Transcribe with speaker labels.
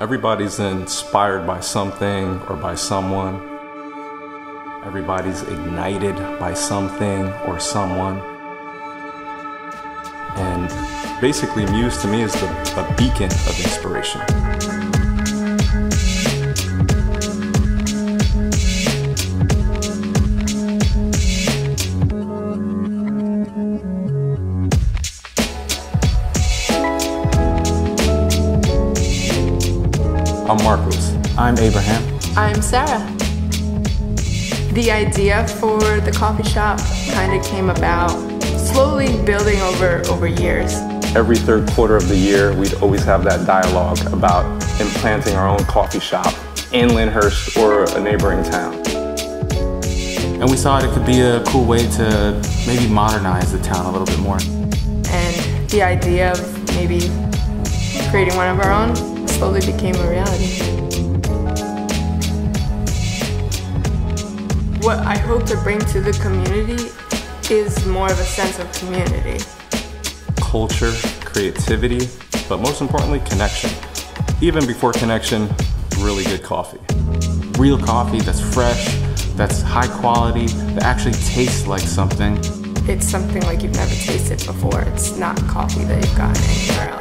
Speaker 1: Everybody's inspired by something or by someone. Everybody's ignited by something or someone. And basically, Muse to me is the, a beacon of inspiration. I'm Marcos.
Speaker 2: I'm Abraham.
Speaker 3: I'm Sarah. The idea for the coffee shop kind of came about slowly building over over years.
Speaker 1: Every third quarter of the year, we'd always have that dialogue about implanting our own coffee shop in Lyndhurst or a neighboring town.
Speaker 2: And we thought it could be a cool way to maybe modernize the town a little bit more.
Speaker 3: And the idea of maybe creating one of our own slowly became a reality. What I hope to bring to the community is more of a sense of community.
Speaker 1: Culture, creativity, but most importantly, connection. Even before connection, really good coffee.
Speaker 2: Real coffee that's fresh, that's high quality, that actually tastes like something.
Speaker 3: It's something like you've never tasted before. It's not coffee that you've gotten anywhere else.